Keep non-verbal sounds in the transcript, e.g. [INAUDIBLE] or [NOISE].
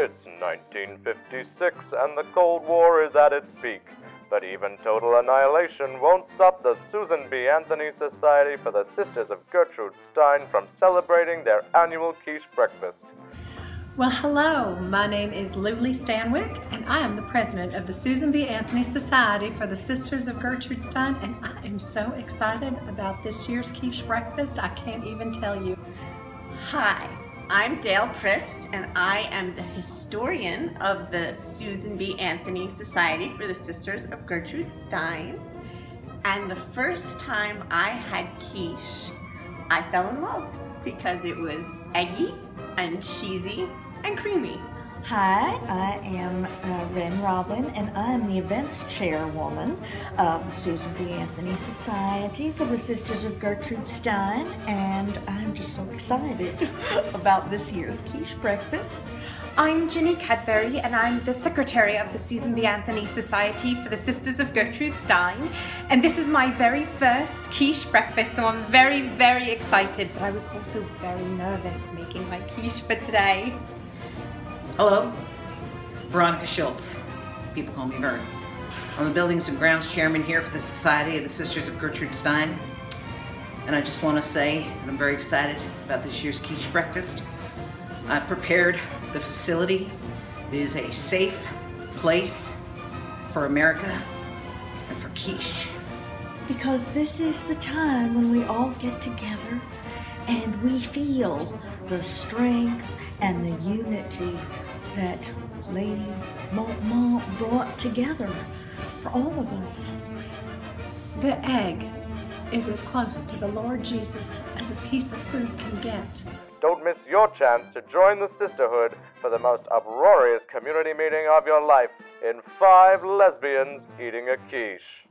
It's 1956 and the Cold War is at its peak. But even total annihilation won't stop the Susan B. Anthony Society for the Sisters of Gertrude Stein from celebrating their annual quiche breakfast. Well, hello. My name is Lulie Stanwyck, and I am the president of the Susan B. Anthony Society for the Sisters of Gertrude Stein, and I am so excited about this year's quiche breakfast. I can't even tell you. Hi, I'm Dale Prist, and I am the historian of the Susan B. Anthony Society for the Sisters of Gertrude Stein. And the first time I had quiche, I fell in love because it was eggy and cheesy and creamy. Hi, I am uh, Wren Roblin, and I am the events chairwoman of the Susan B. Anthony Society for the Sisters of Gertrude Stein, and I'm just so excited [LAUGHS] about this year's quiche breakfast. I'm Ginny Cadbury, and I'm the secretary of the Susan B. Anthony Society for the Sisters of Gertrude Stein. And this is my very first quiche breakfast, so I'm very, very excited. But I was also very nervous making my quiche for today. Hello, Veronica Schultz. People call me Vern. I'm the Buildings and Grounds Chairman here for the Society of the Sisters of Gertrude Stein. And I just want to say that I'm very excited about this year's quiche breakfast. I prepared the facility. It is a safe place for America and for quiche. Because this is the time when we all get together and we feel the strength and the unity that Lady Montmont brought together for all of us. The egg is as close to the Lord Jesus as a piece of food can get. Don't miss your chance to join the sisterhood for the most uproarious community meeting of your life in five lesbians eating a quiche.